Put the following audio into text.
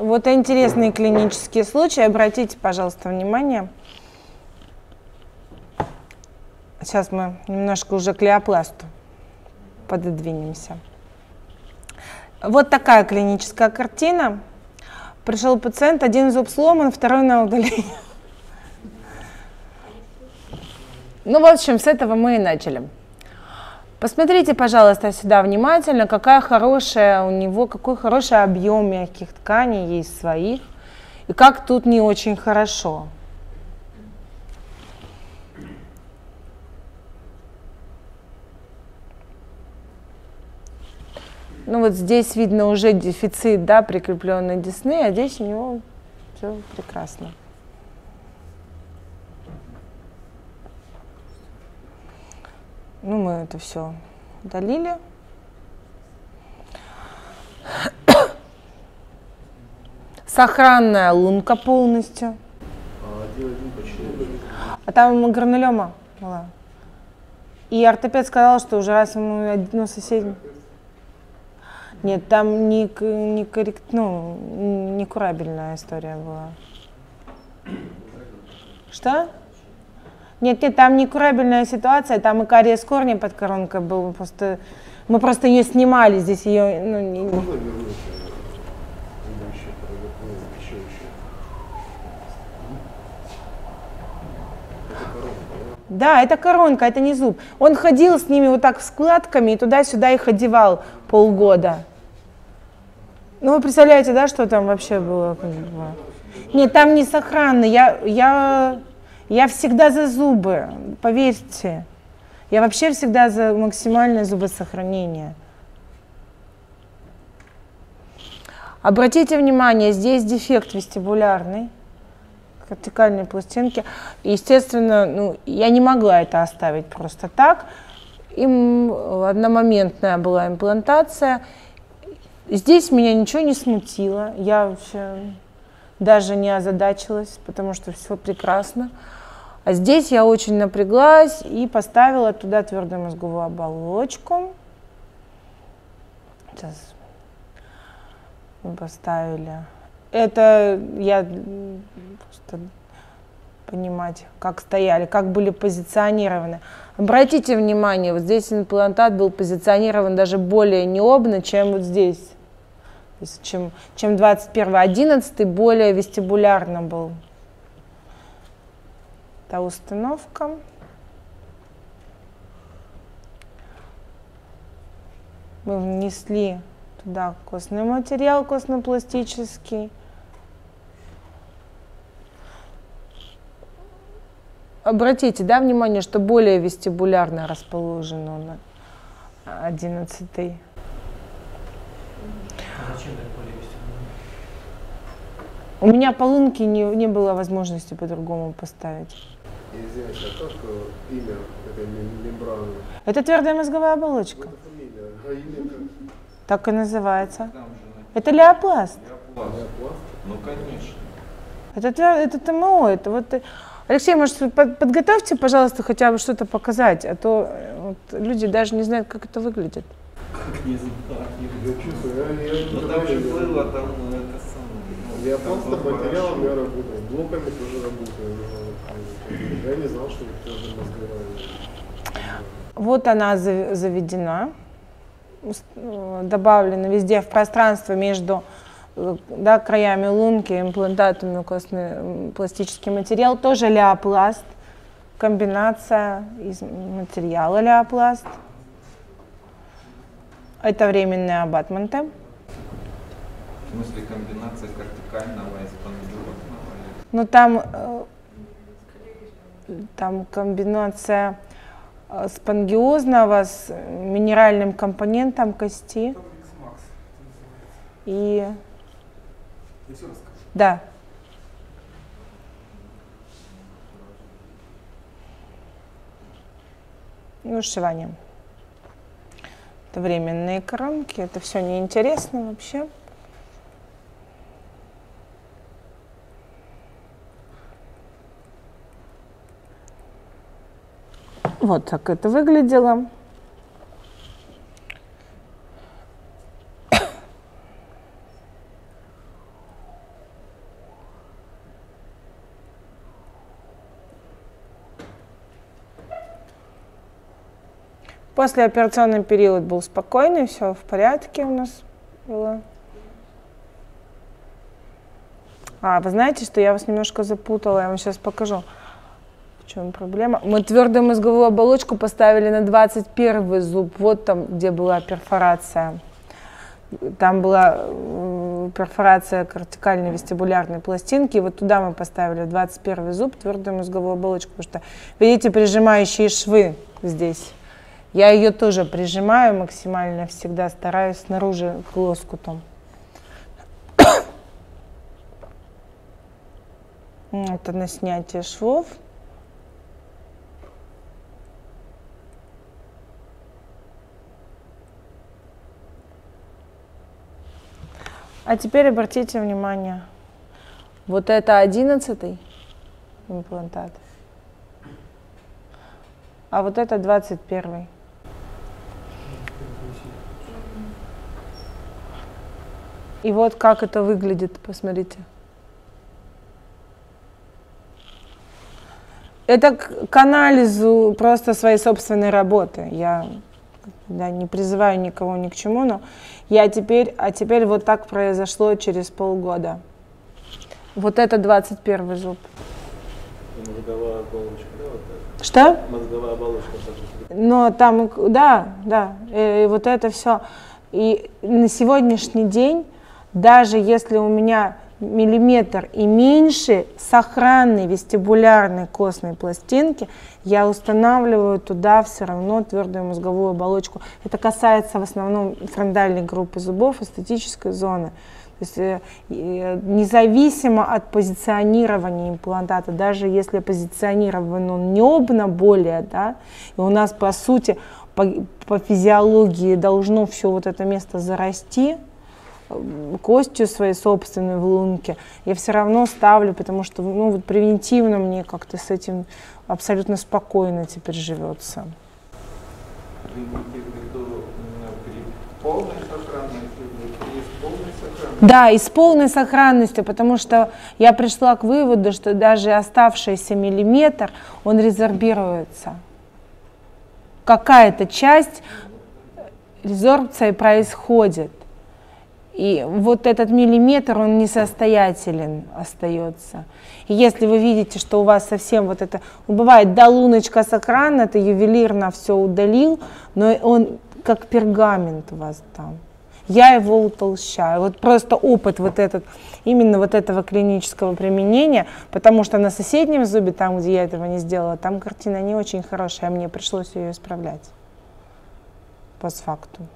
Вот интересные клинические случаи. Обратите, пожалуйста, внимание. Сейчас мы немножко уже к леопласту пододвинемся. Вот такая клиническая картина. Пришел пациент, один зуб сломан, второй на удаление. Ну, в общем, с этого мы и начали. Посмотрите, пожалуйста, сюда внимательно, какая хорошая у него, какой хороший объем мягких тканей есть своих, и как тут не очень хорошо. Ну вот здесь видно уже дефицит, да, прикрепленной десны, а здесь у него все прекрасно. Ну, мы это все удалили. Сохранная лунка полностью. А там гранулема была. И ортопед сказал, что уже раз ему одно соседнее. Нет, там не, не коррект, ну, не курабельная история была. Что? Нет, нет, там не курабельная ситуация, там и кариес корня под коронкой был. Просто, мы просто ее снимали, здесь ее... Ну, не, не. Да, это коронка, это не зуб. Он ходил с ними вот так складками и туда-сюда их одевал полгода. Ну, вы представляете, да, что там вообще было? Нет, там не сохранно. Я, я я всегда за зубы, поверьте. Я вообще всегда за максимальное зубосохранение. Обратите внимание, здесь дефект вестибулярный, кортикальной пластинки. Естественно, ну, я не могла это оставить просто так. Им одномоментная была имплантация. Здесь меня ничего не смутило. Я вообще даже не озадачилась, потому что все прекрасно. А здесь я очень напряглась и поставила туда твердую мозговую оболочку. Сейчас мы поставили. Это я просто понимать, как стояли, как были позиционированы. Обратите внимание, вот здесь имплантат был позиционирован даже более необно, чем вот здесь. То есть, чем, чем 21 11 более вестибулярно был та установка. Мы внесли туда костный материал костно-пластический. Обратите да, внимание, что более вестибулярно расположен он 11 -й. У меня по лунке не, не было возможности по-другому поставить. Извините, а как э, имя этой мембраны? Это твердая мозговая оболочка. Вот фамилия, а имя как? Так и называется. Это леопласт. Леопласт? Ну, конечно. Это, твер- это ТМО. Это вот, Алексей, может, подготовьте, пожалуйста, хотя бы что-то показать, а то э, вот, люди даже не знают, как это выглядит. Как не знаю. Я чувствую, я, я Ну, там же было, там ну, это материалом хорошо. я работал, блоками тоже работаю. но Я не знал, что это тоже мозговая. Вот она за- заведена, э, добавлена везде в пространство между э, да, краями лунки, имплантатами костный пластический материал, тоже леопласт, комбинация из материала леопласт. Это временные абатменты. В смысле комбинация кортикального и спондилотного? Но там, э, там комбинация э, спонгиозного с минеральным компонентом кости. И да. Ну, сшивание. Это временные коронки, это все неинтересно вообще. Вот так это выглядело. После Послеоперационный период был спокойный, все в порядке у нас было. А, вы знаете, что я вас немножко запутала, я вам сейчас покажу. Чем проблема? Мы твердую мозговую оболочку поставили на 21 зуб, вот там, где была перфорация. Там была перфорация кортикальной вестибулярной пластинки, вот туда мы поставили 21 зуб, твердую мозговую оболочку, потому что, видите, прижимающие швы здесь. Я ее тоже прижимаю максимально всегда, стараюсь снаружи к лоскутам. Это на снятие швов. А теперь обратите внимание, вот это одиннадцатый имплантат, а вот это двадцать первый. И вот как это выглядит, посмотрите. Это к анализу просто своей собственной работы. Я да, не призываю никого ни к чему, но я теперь, а теперь вот так произошло через полгода. Вот это 21 зуб. Мозговая оболочка, да, вот это? Что? Мозговая оболочка. Но там, да, да, и, и вот это все. И на сегодняшний день, даже если у меня миллиметр и меньше сохранной вестибулярной костной пластинки, я устанавливаю туда все равно твердую мозговую оболочку. Это касается в основном фронтальной группы зубов, эстетической зоны. То есть э, независимо от позиционирования имплантата, даже если позиционирован он небно более, да, и у нас по сути по, по физиологии должно все вот это место зарасти, костью своей собственной в лунке, я все равно ставлю, потому что ну, вот превентивно мне как-то с этим абсолютно спокойно теперь живется. Да, и с полной сохранностью, потому что я пришла к выводу, что даже оставшийся миллиметр, он резорбируется. Какая-то часть резорбции происходит. И вот этот миллиметр, он несостоятелен остается. И если вы видите, что у вас совсем вот это, ну, бывает, да, луночка с экрана, ты ювелирно все удалил, но он как пергамент у вас там. Я его утолщаю. Вот просто опыт вот этот, именно вот этого клинического применения, потому что на соседнем зубе, там, где я этого не сделала, там картина не очень хорошая, мне пришлось ее исправлять постфактум.